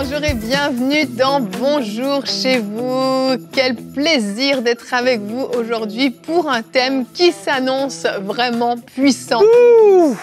bonjour et bienvenue dans Bonjour chez vous. Quel plaisir d'être avec vous aujourd'hui pour un thème qui s'annonce vraiment puissant.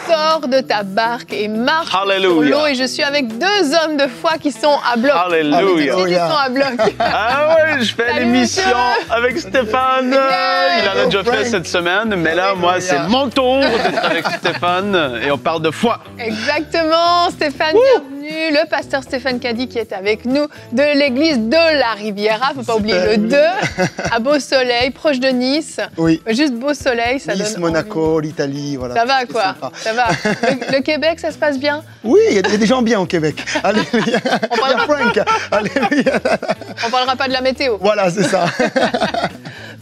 Sors de ta barque et marche sur Alléluia. l'eau. Et je suis avec deux hommes de foi qui sont à bloc. Alléluia. Qui sont à bloc. Ah ouais, je fais l'émission avec Stéphane. Yeah. Il en a déjà fait cette semaine, mais là, moi, c'est mon tour d'être avec Stéphane et on parle de foi. Exactement, Stéphane, bienvenue. Le pasteur Stéphane Caddy qui est avec nous de l'église de la Riviera. Faut pas oublier le 2 à Beau Soleil, proche de Nice. Oui. Juste Beau Soleil, ça Nice, donne Monaco, l'Italie, voilà. Ça va quoi? Ça va. Le, le Québec, ça se passe bien? Oui, il y, a il y a des gens bien au Québec. Alléluia. On parlera, Frank. Alléluia. on parlera pas de la météo. Voilà, c'est ça.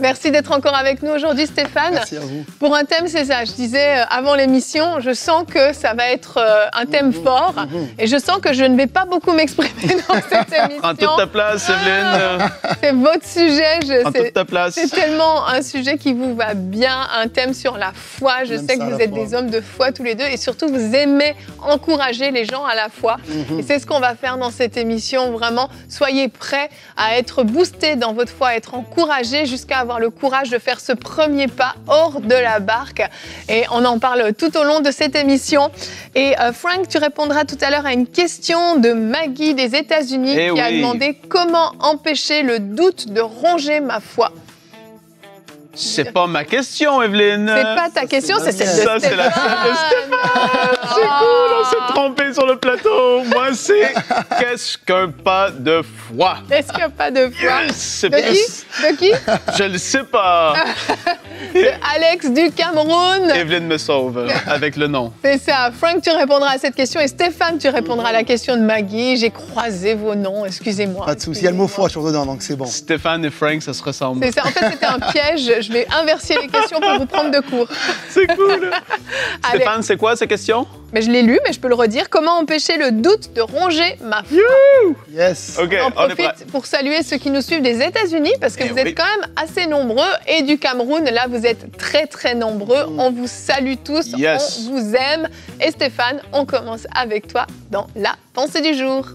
Merci d'être encore avec nous aujourd'hui, Stéphane. Merci à vous. Pour un thème, c'est ça. Je disais euh, avant l'émission, je sens que ça va être euh, un thème Mhm. fort et je sens que je ne vais pas beaucoup m'exprimer dans cette émission. Prends toute ta place, Evelyne. C'est votre sujet. je- Prends c'est- toute ta place. C'est tellement un sujet qui vous va bien, un thème sur la foi. Je J'aime sais que vous êtes foi. des hommes de foi tous les deux et surtout vous aimez encourager les gens à la foi. Mhm. Et c'est ce qu'on va faire dans cette émission. Vraiment, soyez prêts à être boostés dans votre foi, à être encouragés jusqu'à avoir le courage de faire ce premier pas hors de la barque. Et on en parle tout au long de cette émission. Et euh, Frank, tu répondras tout à l'heure à une question de Maggie des États-Unis Eh qui a demandé comment empêcher le doute de ronger ma foi. C'est pas ma question, Evelyne. C'est pas ta question, c'est celle de Ça, c'est la Stéphane. celle de Stéphane. C'est cool, on s'est trompé sur le plateau. Moi, c'est qu'est-ce qu'un pas de foi? Est-ce qu'il n'y a pas de foi? Yes, c'est De qui? De qui? Je le sais pas. De Alex du Cameroun. Evelyne me sauve avec le nom. C'est ça. Frank, tu répondras à cette question et Stéphane, tu répondras à la question de Maggie. J'ai croisé vos noms, excusez-moi. Pas de souci. Il y a le mot foi sur dedans, donc c'est bon. Stéphane et Frank, ça se ressemble. C'est ça. En fait, c'était un piège. Je vais inverser les questions pour vous prendre de court. C'est cool. Stéphane, c'est quoi ces questions? Mais je l'ai lu, mais je peux le redire. Comment empêcher le doute de ronger ma foi? Yes. OK, J'en on est prêt. profite pour saluer ceux qui nous suivent des États-Unis parce que Eh vous êtes quand même assez nombreux et du Cameroun. Là, vous êtes très très nombreux. On vous salue tous. Yes. On vous aime. Et Stéphane, on commence avec toi dans la pensée du jour.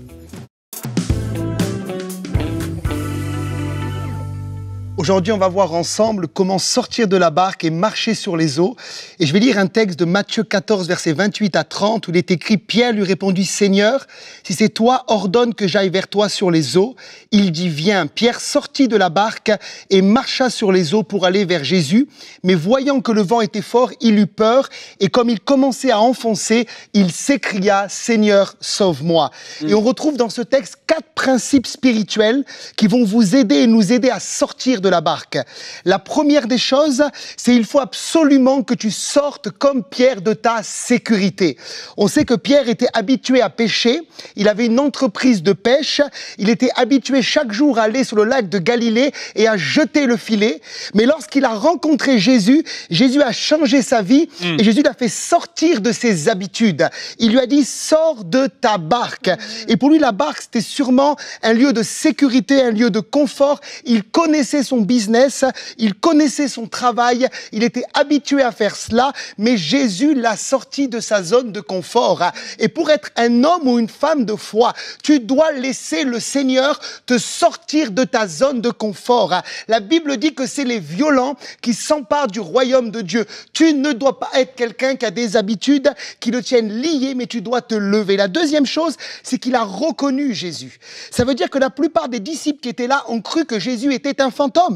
Aujourd'hui, on va voir ensemble comment sortir de la barque et marcher sur les eaux. Et je vais lire un texte de Matthieu 14, versets 28 à 30, où il est écrit Pierre lui répondit Seigneur, si c'est toi, ordonne que j'aille vers toi sur les eaux. Il dit Viens. Pierre sortit de la barque et marcha sur les eaux pour aller vers Jésus. Mais voyant que le vent était fort, il eut peur. Et comme il commençait à enfoncer, il s'écria Seigneur, sauve-moi. Et on retrouve dans ce texte quatre principes spirituels qui vont vous aider et nous aider à sortir de la barque. La première des choses, c'est il faut absolument que tu sortes comme Pierre de ta sécurité. On sait que Pierre était habitué à pêcher, il avait une entreprise de pêche, il était habitué chaque jour à aller sur le lac de Galilée et à jeter le filet. Mais lorsqu'il a rencontré Jésus, Jésus a changé sa vie et Jésus l'a fait sortir de ses habitudes. Il lui a dit, sors de ta barque. Et pour lui, la barque, c'était sûrement un lieu de sécurité, un lieu de confort. Il connaissait son business, il connaissait son travail, il était habitué à faire cela, mais Jésus l'a sorti de sa zone de confort. Et pour être un homme ou une femme de foi, tu dois laisser le Seigneur te sortir de ta zone de confort. La Bible dit que c'est les violents qui s'emparent du royaume de Dieu. Tu ne dois pas être quelqu'un qui a des habitudes qui le tiennent lié, mais tu dois te lever. La deuxième chose, c'est qu'il a reconnu Jésus. Ça veut dire que la plupart des disciples qui étaient là ont cru que Jésus était un fantôme.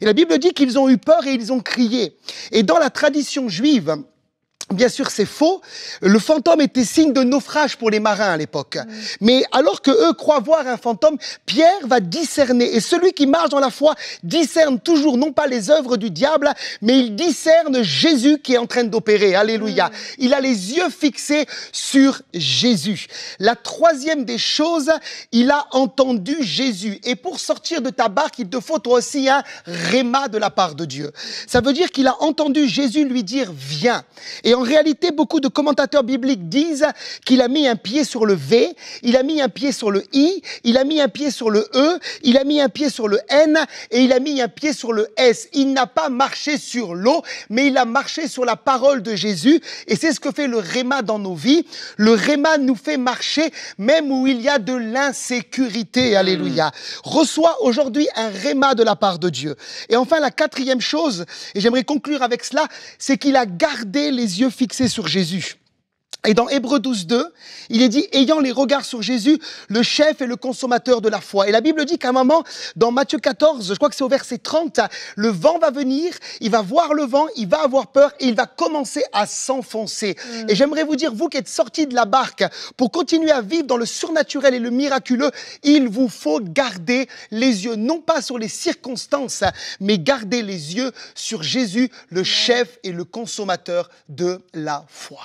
Et la Bible dit qu'ils ont eu peur et ils ont crié. Et dans la tradition juive, Bien sûr, c'est faux. Le fantôme était signe de naufrage pour les marins à l'époque. Mais alors que eux croient voir un fantôme, Pierre va discerner. Et celui qui marche dans la foi discerne toujours non pas les œuvres du diable, mais il discerne Jésus qui est en train d'opérer. Alléluia. Il a les yeux fixés sur Jésus. La troisième des choses, il a entendu Jésus. Et pour sortir de ta barque, il te faut toi aussi un réma de la part de Dieu. Ça veut dire qu'il a entendu Jésus lui dire viens. Et réalité, beaucoup de commentateurs bibliques disent qu'il a mis un pied sur le V, il a mis un pied sur le I, il a mis un pied sur le E, il a mis un pied sur le N et il a mis un pied sur le S. Il n'a pas marché sur l'eau, mais il a marché sur la parole de Jésus. Et c'est ce que fait le réma dans nos vies. Le réma nous fait marcher même où il y a de l'insécurité. Alléluia. Reçois aujourd'hui un réma de la part de Dieu. Et enfin, la quatrième chose, et j'aimerais conclure avec cela, c'est qu'il a gardé les yeux fixés sur Jésus. Et dans Hébreu 12, 2, il est dit, ayant les regards sur Jésus, le chef et le consommateur de la foi. Et la Bible dit qu'à un moment, dans Matthieu 14, je crois que c'est au verset 30, le vent va venir, il va voir le vent, il va avoir peur et il va commencer à s'enfoncer. Mm. Et j'aimerais vous dire, vous qui êtes sortis de la barque, pour continuer à vivre dans le surnaturel et le miraculeux, il vous faut garder les yeux, non pas sur les circonstances, mais garder les yeux sur Jésus, le chef et le consommateur de la foi.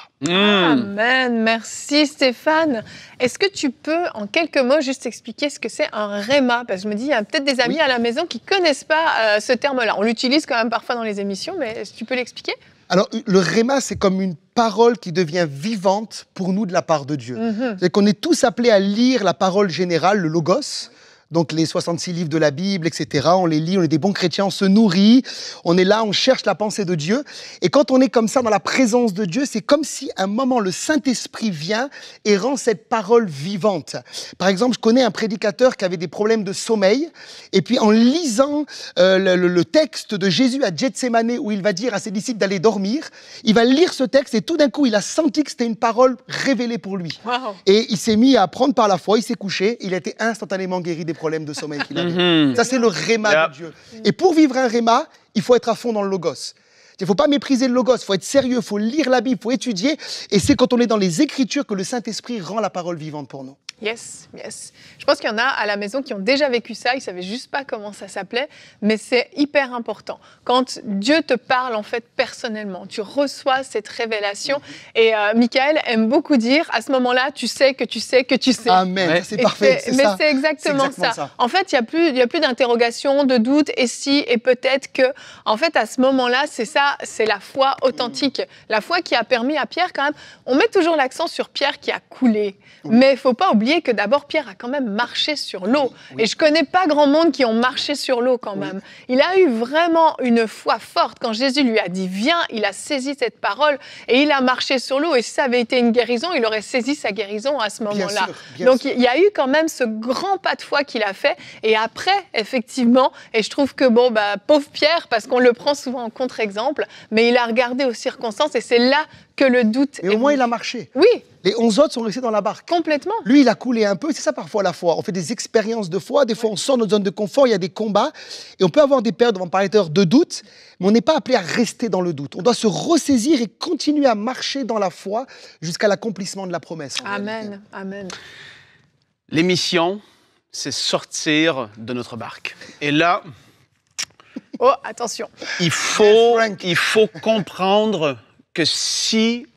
Amen. Merci Stéphane. Est-ce que tu peux, en quelques mots, juste expliquer ce que c'est un REMA Parce que je me dis, il y a peut-être des amis à la maison qui ne connaissent pas euh, ce terme-là. On l'utilise quand même parfois dans les émissions, mais tu peux l'expliquer? Alors, le réma, c'est comme une parole qui devient vivante pour nous de la part de Dieu. Mhm. C'est qu'on est tous appelés à lire la parole générale, le logos, donc les 66 livres de la Bible, etc. On les lit, on est des bons chrétiens, on se nourrit, on est là, on cherche la pensée de Dieu. Et quand on est comme ça dans la présence de Dieu, c'est comme si à un moment le Saint-Esprit vient et rend cette parole vivante. Par exemple, je connais un prédicateur qui avait des problèmes de sommeil, et puis en lisant euh, le, texte de Jésus à Gethsemane, où il va dire à ses disciples d'aller dormir, il va lire ce texte et tout d'un coup, il a senti que c'était une parole révélée pour lui. Et il s'est mis à prendre par la foi, il s'est couché, il a été instantanément guéri des problèmes de sommeil qu'il avait. Mhm. Ça, c'est le réma de Dieu. Et pour vivre un réma, il faut être à fond dans le logos. Il ne faut pas mépriser le logos, il faut être sérieux, il faut lire la Bible, il faut étudier. Et c'est quand on est dans les Écritures que le Saint-Esprit rend la parole vivante pour nous. Yes, yes. Je pense qu'il y en a à la maison qui ont déjà vécu ça, ils ne savaient juste pas comment ça s'appelait, mais c'est hyper important. Quand Dieu te parle en fait personnellement, tu reçois cette révélation. Et euh, Michael aime beaucoup dire, à ce moment-là, tu sais que tu sais que tu sais. Amen, c'est parfait. mais c'est exactement, ça. En fait, il n'y a plus, plus d'interrogation, de doute, et si, et peut-être que, en fait, à ce moment-là, c'est ça, c'est la foi authentique. La foi qui a permis à Pierre quand même, on met toujours l'accent sur Pierre qui a coulé, mais il ne faut pas oublier que d'abord Pierre a quand même marché sur l'eau. Et je connais pas grand monde qui ont marché sur l'eau quand même. Il a eu vraiment une foi forte. Quand Jésus lui a dit viens, il a saisi cette parole et il a marché sur l'eau. Et si ça avait été une guérison, il aurait saisi sa guérison à ce moment-là. Donc il y a eu quand même ce grand pas de foi qu'il a fait. Et après, effectivement, et je trouve que bon, bah, pauvre Pierre, parce qu'on le prend souvent en contre-exemple, mais il a regardé aux circonstances et c'est là que le doute. Mais au moins, il a marché. Oui. Les 11 autres sont restés dans la barque. Complètement. Lui, il a coulé un peu. C'est ça parfois la foi. On fait des expériences de foi. Des fois, on sort de notre zone de confort. Il y a des combats. Et on peut avoir des périodes, on va parler de doute. Mais on n'est pas appelé à rester dans le doute. On doit se ressaisir et continuer à marcher dans la foi jusqu'à l'accomplissement de la promesse. Amen. Amen. L'émission, c'est sortir de notre barque. Et là. Oh, attention. Il faut, il faut comprendre que si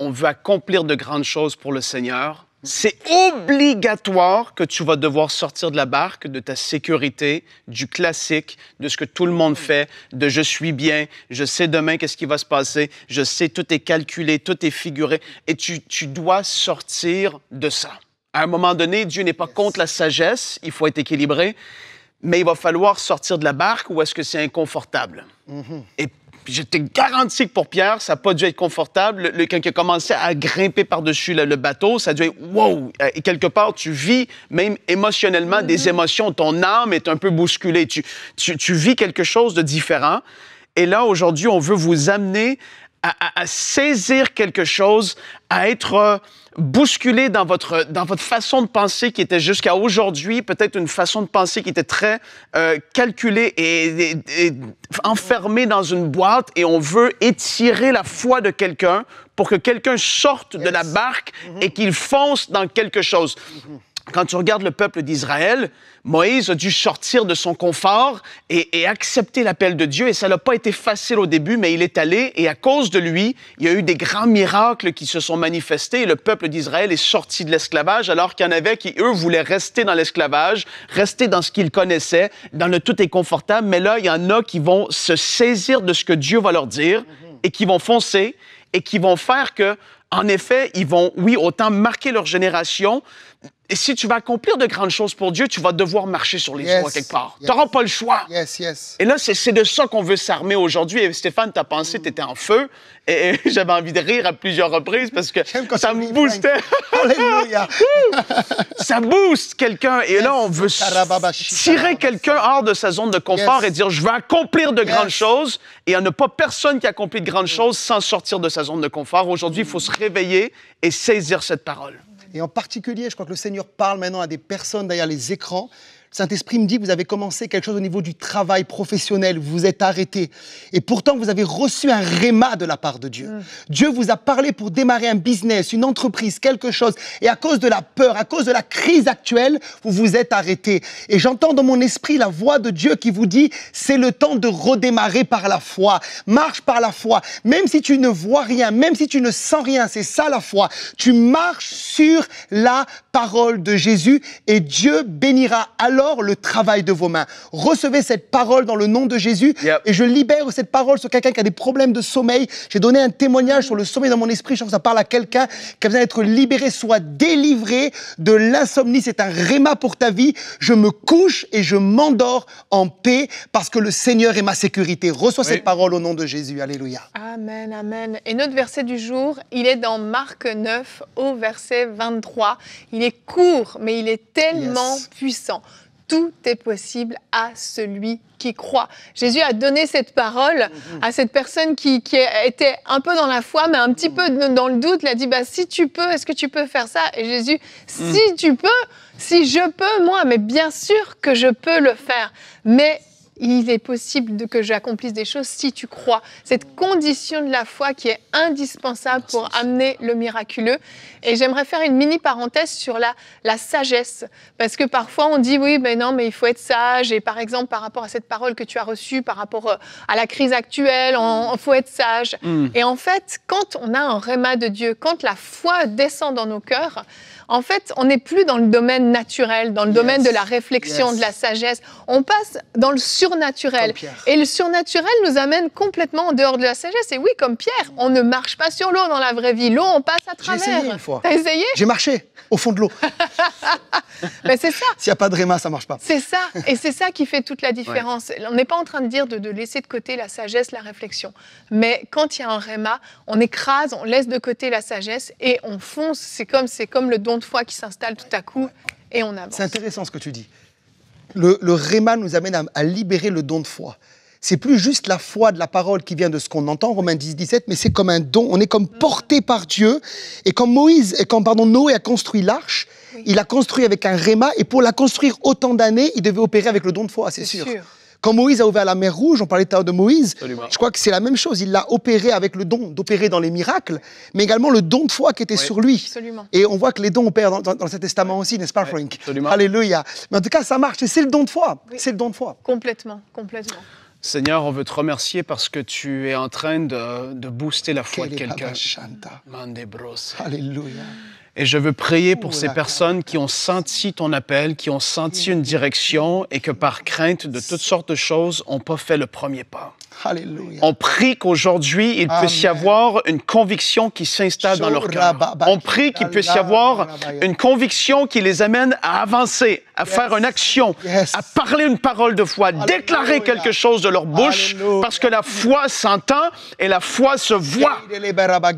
on veut accomplir de grandes choses pour le Seigneur, c'est obligatoire que tu vas devoir sortir de la barque, de ta sécurité, du classique, de ce que tout le monde fait, de je suis bien, je sais demain qu'est-ce qui va se passer, je sais tout est calculé, tout est figuré, et tu, tu dois sortir de ça. À un moment donné, Dieu n'est pas contre la sagesse, il faut être équilibré, mais il va falloir sortir de la barque ou est-ce que c'est inconfortable? Mm-hmm. Et puis je te garantis que pour Pierre, ça n'a pas dû être confortable. Le, quand il a commencé à grimper par-dessus le, bateau, ça a dû être wow! Et quelque part, tu vis même émotionnellement des mm-hmm. émotions. Ton âme est un peu bousculée. Tu, tu, tu vis quelque chose de différent. Et là, aujourd'hui, on veut vous amener à, saisir quelque chose, à être euh, bousculé dans votre, dans votre façon de penser qui était jusqu'à aujourd'hui peut-être une façon de penser qui était très euh, calculée et, et, enfermée dans une boîte et on veut étirer la foi de quelqu'un pour que quelqu'un sorte de la barque et qu'il fonce dans quelque chose. Quand tu regardes le peuple d'Israël, Moïse a dû sortir de son confort et, accepter l'appel de Dieu. Et ça n'a pas été facile au début, mais il est allé. Et à cause de lui, il y a eu des grands miracles qui se sont manifestés. Et le peuple d'Israël est sorti de l'esclavage, alors qu'il y en avait qui, eux, voulaient rester dans l'esclavage, rester dans ce qu'ils connaissaient, dans le tout est confortable. Mais là, il y en a qui vont se saisir de ce que Dieu va leur dire et qui vont foncer et qui vont faire que, en effet, ils vont, oui, autant marquer leur génération. Et si tu vas accomplir de grandes choses pour Dieu, tu vas devoir marcher sur les Yes, eaux quelque part. yes. Tu n'auras pas le choix. Yes, yes. Et là, c'est de ça qu'on veut s'armer aujourd'hui. Et Stéphane, t'as pensé, t'étais en feu. Et, et j'avais envie de rire à plusieurs reprises parce que ça tu me boostait. Alléluia. ça booste quelqu'un. Et là, on veut tirer quelqu'un hors de sa zone de confort et dire, je veux accomplir de grandes choses. Et il n'y en a pas personne qui accomplit de grandes choses sans sortir de sa zone de confort. Aujourd'hui, il faut se réveiller et saisir cette parole. Et en particulier, je crois que le Seigneur parle maintenant à des personnes derrière les écrans. Saint-Esprit me dit que vous avez commencé quelque chose au niveau du travail professionnel, vous vous êtes arrêté. Et pourtant, vous avez reçu un réma de la part de Dieu. Dieu vous a parlé pour démarrer un business, une entreprise, quelque chose. Et à cause de la peur, à cause de la crise actuelle, vous vous êtes arrêté. Et j'entends dans mon esprit la voix de Dieu qui vous dit, c'est le temps de redémarrer par la foi. Marche par la foi. Même si tu ne vois rien, même si tu ne sens rien, c'est ça la foi. Tu marches sur la parole de Jésus et Dieu bénira alors le travail de vos mains. Recevez cette parole dans le nom de Jésus Yep. et je libère cette parole sur quelqu'un qui a des problèmes de sommeil. J'ai donné un témoignage sur le sommeil dans mon esprit. Je sens que ça parle à quelqu'un qui a besoin d'être libéré, soit délivré de l'insomnie. C'est un réma pour ta vie. Je me couche et je m'endors en paix parce que le Seigneur est ma sécurité. Reçois Oui. cette parole au nom de Jésus. Alléluia. Amen, amen. Et notre verset du jour, il est dans Marc 9 au verset 23. Il est court, mais il est tellement Yes. puissant. Tout est possible à celui qui croit. Jésus a donné cette parole à cette personne qui, qui était un peu dans la foi, mais un petit peu dans le doute. Il a dit, bah, si tu peux, est-ce que tu peux faire ça? Et Jésus, si tu peux, si je peux, moi, mais bien sûr que je peux le faire. Mais il est possible que j'accomplisse des choses si tu crois. Cette condition de la foi qui est indispensable pour amener le miraculeux. Et j'aimerais faire une mini parenthèse sur la, la sagesse. Parce que parfois on dit oui, mais non, mais il faut être sage. Et par exemple, par rapport à cette parole que tu as reçue, par rapport euh, à la crise actuelle, il faut être sage. Et en fait, quand on a un réma de Dieu, quand la foi descend dans nos cœurs, en fait, on n'est plus dans le domaine naturel, dans le domaine de la réflexion, Yes. de la sagesse. On passe dans le surnaturel. Et le surnaturel nous amène complètement en dehors de la sagesse. Et oui, comme Pierre, on ne marche pas sur l'eau dans la vraie vie. L'eau, on passe à J'ai travers. essayé une fois. T'as essayé? J'ai marché au fond de l'eau. Mais c'est ça. S'il n'y a pas de réma, ça marche pas. C'est ça, et c'est ça qui fait toute la différence. On n'est pas en train de dire de, de laisser de côté la sagesse, la réflexion. Mais quand il y a un réma, on écrase, on laisse de côté la sagesse et on fonce. C'est comme, c'est comme le don de foi qui s'installe tout à coup et on avance. C'est intéressant ce que tu dis. Le, le réma nous amène à, à libérer le don de foi. C'est plus juste la foi de la parole qui vient de ce qu'on entend, Romains 10, 17, mais c'est comme un don. On est comme porté par Dieu. Et quand Moïse, et quand pardon, Noé a construit l'arche, il a construit avec un réma. Et pour la construire autant d'années, il devait opérer avec le don de foi, c'est sûr. sûr. Quand Moïse a ouvert la mer Rouge, on parlait tout à l'heure de Moïse, Absolument. je crois que c'est la même chose. Il l'a opéré avec le don d'opérer dans les miracles, mais également le don de foi qui était Oui. sur lui. Absolument. Et on voit que les dons opèrent dans, dans, dans cet testament aussi, n'est-ce pas, Frank? Absolument. Alléluia. Mais en tout cas, ça marche. Et c'est le don de foi. C'est le don de foi. Complètement, complètement. Seigneur, on veut te remercier parce que tu es en train de, de booster la foi de quelqu'un. Alléluia. Et je veux prier pour ces personnes qui ont senti ton appel, qui ont senti une direction et que par crainte de toutes sortes de choses n'ont pas fait le premier pas. Alléluia. On prie qu'aujourd'hui, il puisse y avoir une conviction qui s'installe dans leur cœur. On prie qu'il puisse y avoir une conviction qui les amène à avancer, à faire une action, Yes. à parler une parole de foi, déclarer Alléluia. quelque chose de leur bouche, Alléluia. parce que la foi s'entend et la foi se voit.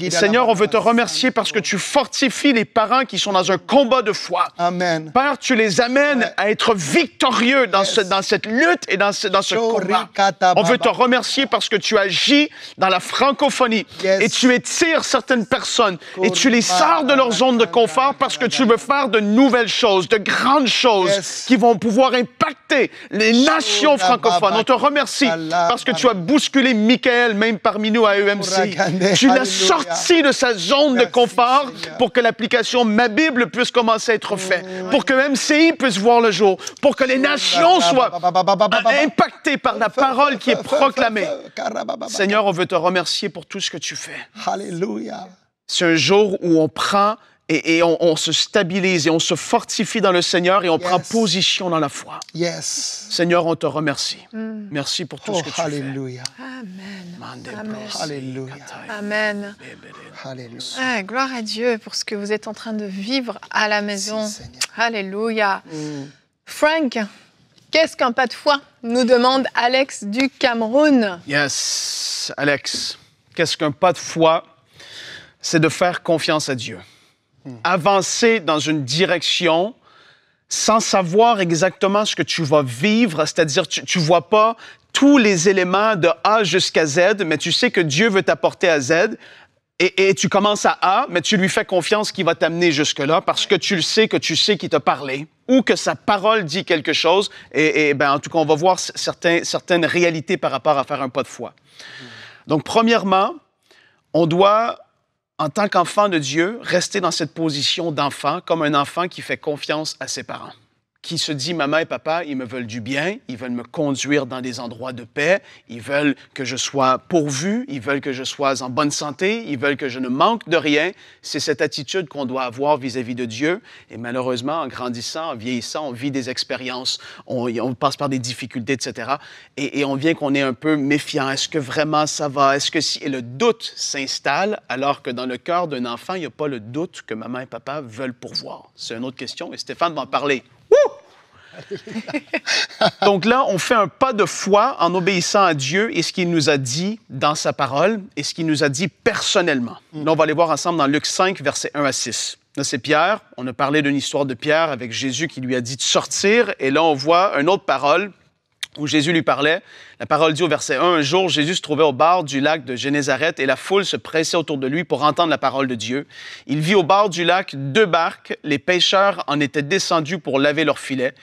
Et Seigneur, on veut te remercier parce que tu fortifies les parents qui sont dans un combat de foi. Amen. Père, tu les amènes à être victorieux dans, Yes. ce- dans cette lutte et dans ce, dans ce combat. On veut te baba. Remercier parce que tu agis dans la francophonie Yes. et tu étires certaines personnes et tu les sors de leur zone de confort parce que tu veux faire de nouvelles choses, de grandes choses Yes. qui vont pouvoir impacter les nations francophones. On te remercie parce que tu as bousculé Michael même parmi nous à EMC. Tu l'as sorti de sa zone de confort pour que l'application Ma Bible puisse commencer à être faite, pour que MCI puisse voir le jour, pour que les nations soient impactées par la parole qui est proclamée. Seigneur, on veut te remercier pour tout ce que tu fais. Alléluia. C'est un jour où on prend et, et on, on se stabilise et on se fortifie dans le Seigneur et on Yes. prend position dans la foi. Yes. Seigneur, on te remercie. Merci pour tout Oh, ce que tu. Amen. Mande Amen. Alléluia. Amen. Ah, gloire à Dieu pour ce que vous êtes en train de vivre à la maison. Alléluia. Frank, qu'est-ce qu'un pas de foi nous demande Alex du Cameroun. Yes, Alex. Qu'est-ce qu'un pas de foi? C'est de faire confiance à Dieu. Avancer dans une direction sans savoir exactement ce que tu vas vivre, c'est-à-dire tu ne vois pas tous les éléments de A jusqu'à Z, mais tu sais que Dieu veut t'apporter à Z. Et, tu commences à A, mais tu lui fais confiance qu'il va t'amener jusque-là parce que tu le sais, que tu sais qu'il t'a parlé ou que sa parole dit quelque chose. Et, et, ben, en tout cas, on va voir certaines réalités par rapport à faire un pas de foi. Donc, premièrement, on doit, en tant qu'enfant de Dieu, rester dans cette position d'enfant, comme un enfant qui fait confiance à ses parents, qui se dit, maman et papa, ils me veulent du bien, ils veulent me conduire dans des endroits de paix, ils veulent que je sois pourvu, ils veulent que je sois en bonne santé, ils veulent que je ne manque de rien. C'est cette attitude qu'on doit avoir vis-à-vis de Dieu. Et malheureusement, en grandissant, en vieillissant, on vit des expériences, on, passe par des difficultés, etc. Et, et on vient qu'on est un peu méfiant. Est-ce que vraiment ça va? Est-ce que si... Et le doute s'installe, alors que dans le cœur d'un enfant, il n'y a pas le doute que maman et papa veulent pourvoir? C'est une autre question, et Stéphane va en parler. Donc là, on fait un pas de foi en obéissant à Dieu et ce qu'il nous a dit dans sa parole et ce qu'il nous a dit personnellement. Là, on va aller voir ensemble dans Luc 5, versets 1 à 6. Là, c'est Pierre. On a parlé d'une histoire de Pierre avec Jésus qui lui a dit de sortir. Et là, on voit une autre parole où Jésus lui parlait. La parole dit au verset 1, Un jour, Jésus se trouvait au bord du lac de Génézareth et la foule se pressait autour de lui pour entendre la parole de Dieu. Il vit au bord du lac deux barques. Les pêcheurs en étaient descendus pour laver leurs filets.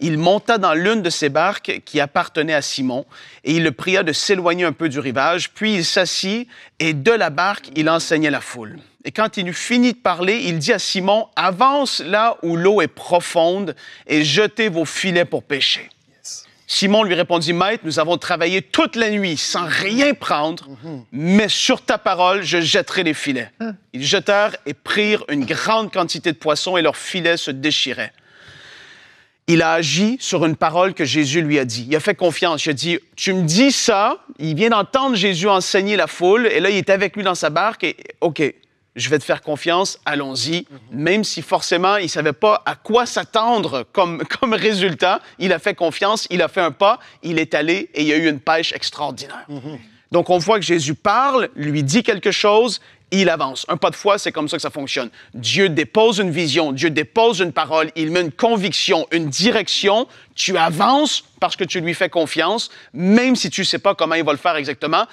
Il monta dans l'une de ces barques qui appartenait à Simon et il le pria de s'éloigner un peu du rivage. Puis il s'assit et de la barque, il enseignait la foule. Et quand il eut fini de parler, il dit à Simon, Avance là où l'eau est profonde et jetez vos filets pour pêcher. Simon lui répondit, Maître, nous avons travaillé toute la nuit sans rien prendre, mais sur ta parole, je jetterai les filets. Ils jetèrent et prirent une grande quantité de poissons et leurs filets se déchiraient. Il a agi sur une parole que Jésus lui a dit. Il a fait confiance. Il a dit, tu me dis ça, il vient d'entendre Jésus enseigner la foule, et là, il est avec lui dans sa barque, et OK, je vais te faire confiance, allons-y. Même si forcément, il ne savait pas à quoi s'attendre comme, comme résultat, il a fait confiance, il a fait un pas, il est allé et il y a eu une pêche extraordinaire. Donc, on voit que Jésus parle, lui dit quelque chose, il avance. Un pas de foi, c'est comme ça que ça fonctionne. Dieu dépose une vision, Dieu dépose une parole, il met une conviction, une direction. Tu avances parce que tu lui fais confiance, même si tu ne sais pas comment il va le faire exactement.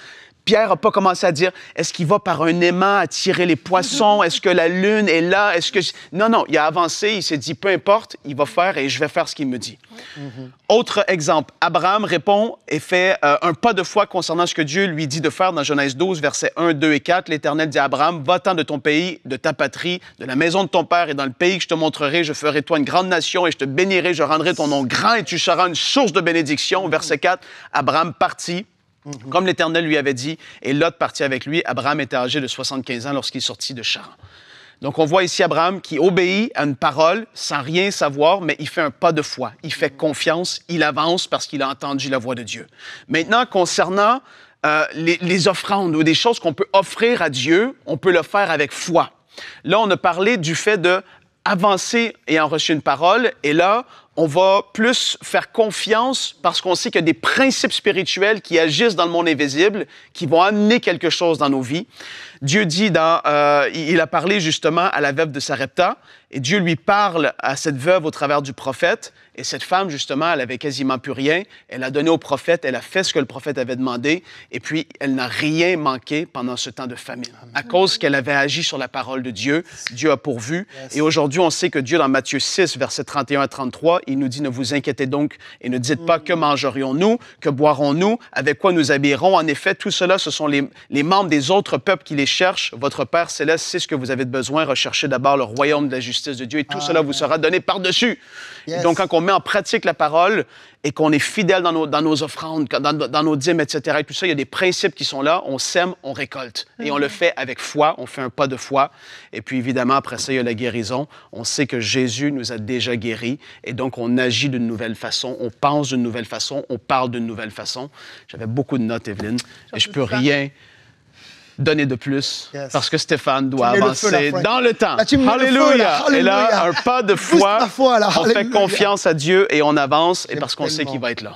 Pierre n'a pas commencé à dire est-ce qu'il va par un aimant attirer les poissons? Est-ce que la lune est là? Est-ce que non non il a avancé il s'est dit peu importe il va faire et je vais faire ce qu'il me dit. Autre exemple Abraham répond et fait euh, un pas de foi concernant ce que Dieu lui dit de faire dans Genèse 12 versets 1 2 et 4 l'Éternel dit à Abraham va-t'en de ton pays de ta patrie de la maison de ton père et dans le pays que je te montrerai je ferai toi une grande nation et je te bénirai je rendrai ton nom grand et tu seras une source de bénédiction. Verset 4 Abraham partit comme l'Éternel lui avait dit, et Lot partit avec lui. Abraham était âgé de 75 ans lorsqu'il sortit de Charan. Donc, on voit ici Abraham qui obéit à une parole sans rien savoir, mais il fait un pas de foi. Il fait confiance, il avance parce qu'il a entendu la voix de Dieu. Maintenant, concernant euh, les, les offrandes ou des choses qu'on peut offrir à Dieu, on peut le faire avec foi. Là, on a parlé du fait de avancer ayant reçu une parole, et là, on va plus faire confiance parce qu'on sait qu'il y a des principes spirituels qui agissent dans le monde invisible, qui vont amener quelque chose dans nos vies. Dieu dit dans, euh, il a parlé justement à la veuve de Sarepta, et Dieu lui parle à cette veuve au travers du prophète. Et cette femme, justement, elle avait quasiment plus rien. Elle a donné au prophète, elle a fait ce que le prophète avait demandé, et puis elle n'a rien manqué pendant ce temps de famine. À cause qu'elle avait agi sur la parole de Dieu, Dieu a pourvu. Et aujourd'hui, on sait que Dieu, dans Matthieu 6, versets 31 à 33, il nous dit, ne vous inquiétez donc et ne dites pas que mangerions-nous, que boirons-nous, avec quoi nous habillerons. En effet, tout cela, ce sont les, les membres des autres peuples qui les cherchent. Votre Père céleste sait ce que vous avez besoin. Recherchez d'abord le royaume de la justice de Dieu et tout cela vous sera donné par-dessus. Et. Donc, quand on met en pratique la parole et qu'on est fidèle dans nos, dans nos offrandes, dans, dans nos dîmes, etc., et tout ça, il y a des principes qui sont là. On sème, on récolte. Et on le fait avec foi. On fait un pas de foi. Et puis, évidemment, après ça, il y a la guérison. On sait que Jésus nous a déjà guéris. Et donc, on agit d'une nouvelle façon. On pense d'une nouvelle façon. On parle d'une nouvelle façon. J'avais beaucoup de notes, Evelyne. Et je peux rien donner de plus Yes. parce que Stéphane doit Tu mets le feu, là, avancer dans le temps. Là. Alléluia. Et là, un pas de foi. ta foi, là. On fait confiance à Dieu et on avance et parce qu'on sait qu'il va être là.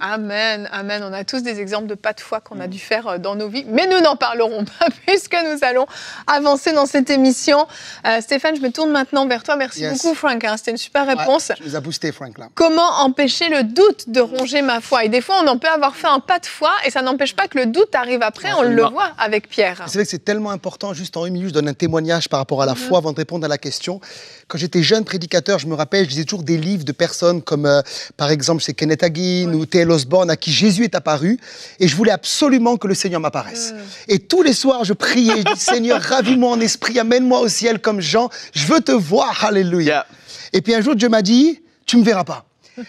Amen, amen. On a tous des exemples de pas de foi qu'on a dû faire euh, dans nos vies, mais nous n'en parlerons pas puisque nous allons avancer dans cette émission. Euh, Stéphane, je me tourne maintenant vers toi. Merci Yes. beaucoup, Frank. hein. C'était une super réponse. Ouais, tu nous as boosté, Frank, là. Comment empêcher le doute de ronger ma foi? Et des fois, on en peut avoir fait un pas de foi et ça n'empêche pas que le doute arrive après. On le voit avec Pierre. C'est vrai que c'est tellement important. Juste en une minute, je donne un témoignage par rapport à la foi avant de répondre à la question. Quand j'étais jeune prédicateur, je me rappelle, je lisais toujours des livres de personnes comme, euh, par exemple, c'est Kenneth Hagin ou T.L. Osborne, à qui Jésus est apparu. Et je voulais absolument que le Seigneur m'apparaisse. Mhm. Et tous les soirs, je priais, je dis, Seigneur, ravis-moi en esprit, amène-moi au ciel comme Jean. Je veux te voir. Alléluia. Yeah. Et puis un jour, Dieu m'a dit, tu me verras pas.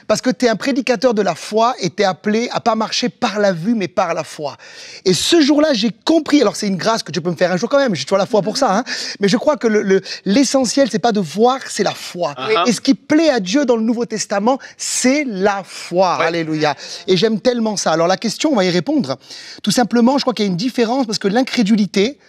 Parce que tu es un prédicateur de la foi et tu es appelé à pas marcher par la vue, mais par la foi. Et ce jour-là, j'ai compris, alors c'est une grâce que tu peux me faire un jour quand même, j'ai toujours la foi pour ça, hein, mais je crois que le- le- l'essentiel, c'est pas de voir, c'est la foi. Oui. Et ce qui plaît à Dieu dans le Nouveau Testament, c'est la foi. Ouais. Alléluia. Et j'aime tellement ça. Alors la question, on va y répondre. Tout simplement, je crois qu'il y a une différence parce que l'incrédulité,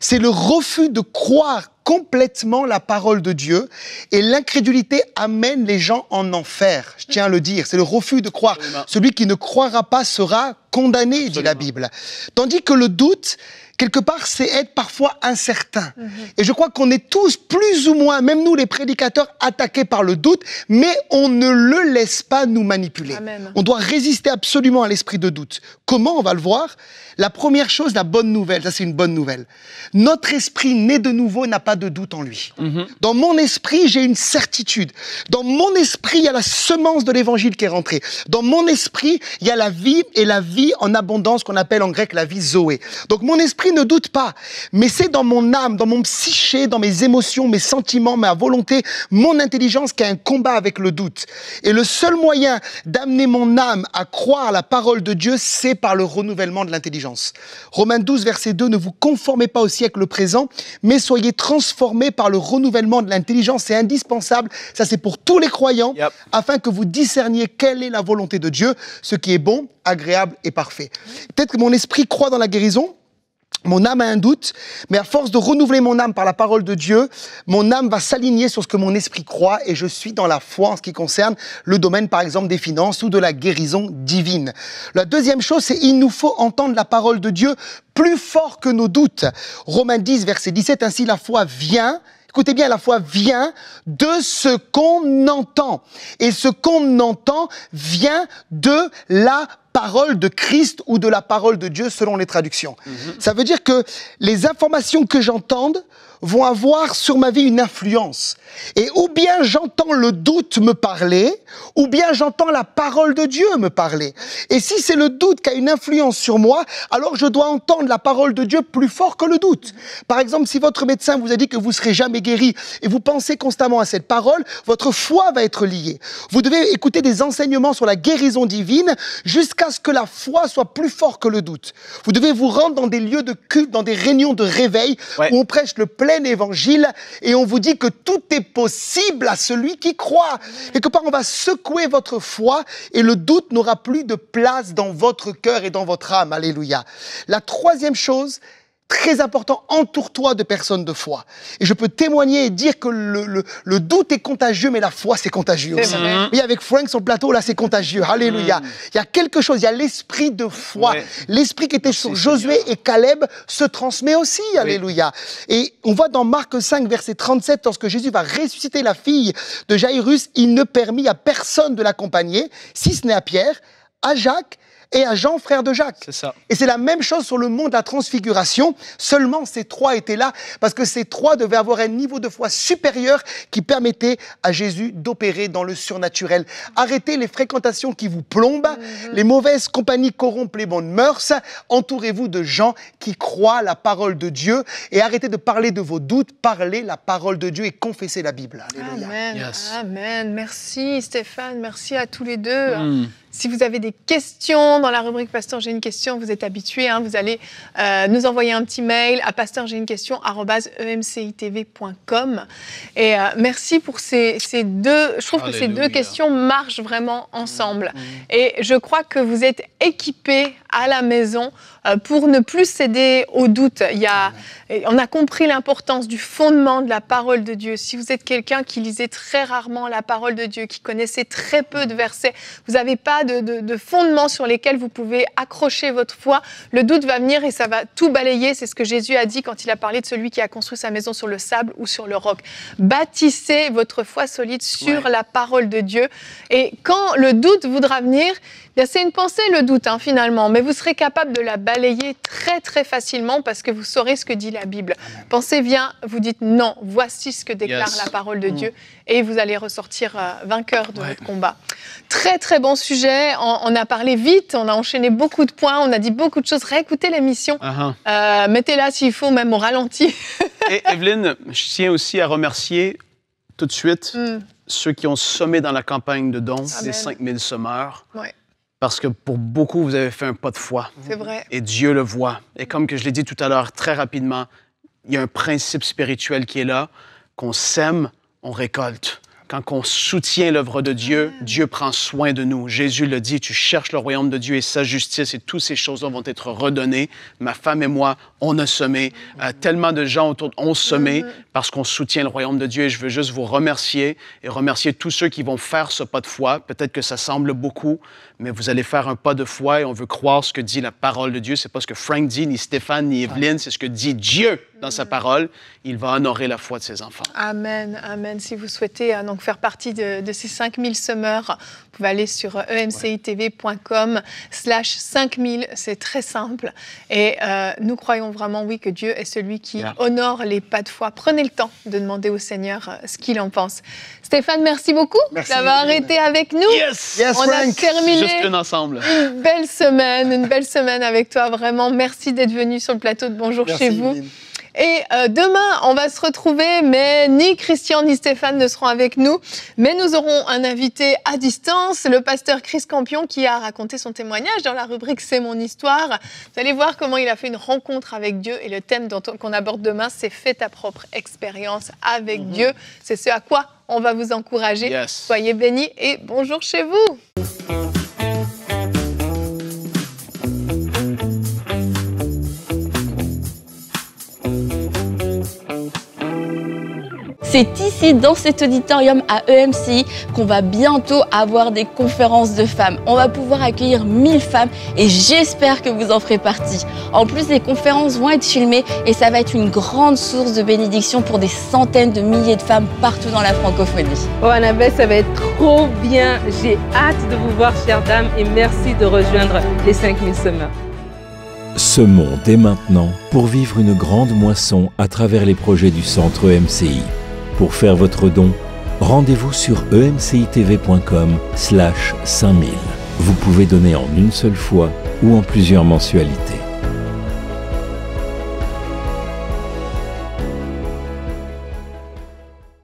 c'est le refus de croire complètement la parole de Dieu et l'incrédulité amène les gens en enfer. Je tiens à le dire, c'est le refus de croire. Celui qui ne croira pas sera condamné, dit la Bible. Tandis que le doute, quelque part, c'est être parfois incertain. Et je crois qu'on est tous plus ou moins, même nous les prédicateurs, attaqués par le doute, mais on ne le laisse pas nous manipuler. Amen. On doit résister absolument à l'esprit de doute. Comment on va le voir? La première chose, la bonne nouvelle, ça c'est une bonne nouvelle. Notre esprit né de nouveau n'a pas de doute en lui. Dans mon esprit, j'ai une certitude. Dans mon esprit, il y a la semence de l'évangile qui est rentrée. Dans mon esprit, il y a la vie et la vie en abondance qu'on appelle en grec la vie Zoé. Donc mon esprit ne doute pas, mais c'est dans mon âme, dans mon psyché, dans mes émotions, mes sentiments, ma volonté, mon intelligence qui a un combat avec le doute. Et le seul moyen d'amener mon âme à croire à la parole de Dieu, c'est par le renouvellement de l'intelligence. Romains 12, verset 2, ne vous conformez pas au siècle présent, mais soyez transformés par le renouvellement de l'intelligence. C'est indispensable, ça c'est pour tous les croyants, Yep. afin que vous discerniez quelle est la volonté de Dieu, ce qui est bon, agréable et parfait. Peut-être que mon esprit croit dans la guérison, mon âme a un doute, mais à force de renouveler mon âme par la parole de Dieu, mon âme va s'aligner sur ce que mon esprit croit et je suis dans la foi en ce qui concerne le domaine, par exemple, des finances ou de la guérison divine. La deuxième chose, c'est il nous faut entendre la parole de Dieu plus fort que nos doutes. Romains 10, verset 17, ainsi la foi vient Écoutez bien, la foi vient de ce qu'on entend. Et ce qu'on entend vient de la parole de Christ ou de la parole de Dieu selon les traductions. Ça veut dire que les informations que j'entende vont avoir sur ma vie une influence. Et ou bien j'entends le doute me parler, ou bien j'entends la parole de Dieu me parler. Et si c'est le doute qui a une influence sur moi, alors je dois entendre la parole de Dieu plus fort que le doute. Par exemple, si votre médecin vous a dit que vous serez jamais guéri et vous pensez constamment à cette parole, votre foi va être liée. Vous devez écouter des enseignements sur la guérison divine jusqu'à ce que la foi soit plus forte que le doute. Vous devez vous rendre dans des lieux de culte, dans des réunions de réveil Ouais. où on prêche le plein évangile et on vous dit que tout est possible à celui qui croit. Quelque part, on va secouer votre foi et le doute n'aura plus de place dans votre cœur et dans votre âme. Alléluia. La troisième chose, très important, entoure-toi de personnes de foi. Et je peux témoigner et dire que le, le- le doute est contagieux, mais la foi, c'est contagieux aussi. vrai. Oui, avec Frank sur le plateau, là, c'est contagieux. Alléluia. Il y a quelque chose, il y a l'esprit de foi. Ouais. L'esprit qui était sur Josué et Caleb se transmet aussi. Alléluia. Et on voit dans Marc 5, verset 37, lorsque Jésus va ressusciter la fille de Jairus, il ne permit à personne de l'accompagner, si ce n'est à Pierre, à Jacques et à Jean, frère de Jacques. C'est ça. Et c'est la même chose sur le mont de la transfiguration. Seulement, ces trois étaient là parce que ces trois devaient avoir un niveau de foi supérieur qui permettait à Jésus d'opérer dans le surnaturel. Arrêtez les fréquentations qui vous plombent, Mhm. les mauvaises compagnies corrompent les bonnes mœurs. Entourez-vous de gens qui croient la parole de Dieu et arrêtez de parler de vos doutes. Parlez la parole de Dieu et confessez la Bible. Alléluia. Amen. Yes. Amen. Merci Stéphane, merci à tous les deux. Mm. Si vous avez des questions dans la rubrique Pasteur, j'ai une question, vous êtes habitués, hein, vous allez euh, nous envoyer un petit mail à pasteur j'ai une question e emcitv.com. Et euh, merci pour ces, ces deux. Je trouve que ces deux questions marchent vraiment ensemble. Mm. Et je crois que vous êtes équipés à la maison euh, pour ne plus céder aux doutes. Il y a, et on a compris l'importance du fondement de la parole de Dieu. Si vous êtes quelqu'un qui lisait très rarement la parole de Dieu, qui connaissait très peu de versets, vous n'avez pas de, de, de fondements sur lesquels vous pouvez accrocher votre foi, le doute va venir et ça va tout balayer. C'est ce que Jésus a dit quand il a parlé de celui qui a construit sa maison sur le sable ou sur le roc. Bâtissez votre foi solide sur Ouais. la parole de Dieu. Et quand le doute voudra venir, bien, c'est une pensée le doute hein, finalement, mais vous serez capable de la balayer très très facilement parce que vous saurez ce que dit la Bible. Pensée vient, vous dites non, voici ce que déclare Yes. la parole de Mm. Dieu et vous allez ressortir euh, vainqueur de Ouais. votre combat. Très très bon sujet, on, on a parlé vite, on a enchaîné beaucoup de points, on a dit beaucoup de choses. Réécoutez l'émission, Uh-huh. euh, mettez-la s'il faut, même au ralenti. Et Evelyne, je tiens aussi à remercier tout de suite Mm. ceux qui ont sommé dans la campagne de dons, les 5000 sommeurs. Ouais. Parce que pour beaucoup, vous avez fait un pas de foi. C'est vrai. Et Dieu le voit. Et comme que je l'ai dit tout à l'heure, très rapidement, il y a un principe spirituel qui est là, qu'on sème, on récolte. Quand on soutient l'œuvre de Dieu, Dieu prend soin de nous. Jésus le dit, tu cherches le royaume de Dieu et sa justice et toutes ces choses-là vont être redonnées. Ma femme et moi, on a semé. Euh, tellement de gens autour ont semé parce qu'on soutient le royaume de Dieu et je veux juste vous remercier et remercier tous ceux qui vont faire ce pas de foi. Peut-être que ça semble beaucoup, mais vous allez faire un pas de foi et on veut croire ce que dit la parole de Dieu. C'est pas ce que Frank dit, ni Stéphane, ni Evelyne, c'est ce que dit Dieu dans sa parole. Il va honorer la foi de ses enfants. Amen, amen. Si vous souhaitez euh, donc faire partie de, de ces 5000 semeurs, vous pouvez aller sur euh, emcitv.com slash 5000, c'est très simple. Et euh, nous croyons vraiment, oui, que Dieu est celui qui Yeah. honore les pas de foi. Prenez le temps de demander au Seigneur euh, ce qu'il en pense. Stéphane, merci beaucoup d'avoir été avec nous. Yes! Yes, On a terminé Juste une ensemble. une belle semaine, une belle semaine avec toi. Vraiment, merci d'être venu sur le plateau de Bonjour Merci, chez vous. Et euh, demain, on va se retrouver, mais ni Christian ni Stéphane ne seront avec nous. Mais nous aurons un invité à distance, le pasteur Chris Campion, qui a raconté son témoignage dans la rubrique C'est mon histoire. Vous allez voir comment il a fait une rencontre avec Dieu. Et le thème qu'on aborde demain, c'est Fais ta propre expérience avec Dieu. C'est ce à quoi on va vous encourager. Yes. Soyez bénis et bonjour chez vous. C'est ici, dans cet auditorium à EMCI, qu'on va bientôt avoir des conférences de femmes. On va pouvoir accueillir 1000 femmes et j'espère que vous en ferez partie. En plus, les conférences vont être filmées et ça va être une grande source de bénédiction pour des centaines de milliers de femmes partout dans la francophonie. Oh Annabelle, ça va être trop bien. J'ai hâte de vous voir, chère dame, et merci de rejoindre les 5000 semeurs. Semons dès maintenant pour vivre une grande moisson à travers les projets du centre EMCI. Pour faire votre don, rendez-vous sur emcitv.com slash 5000. Vous pouvez donner en une seule fois ou en plusieurs mensualités.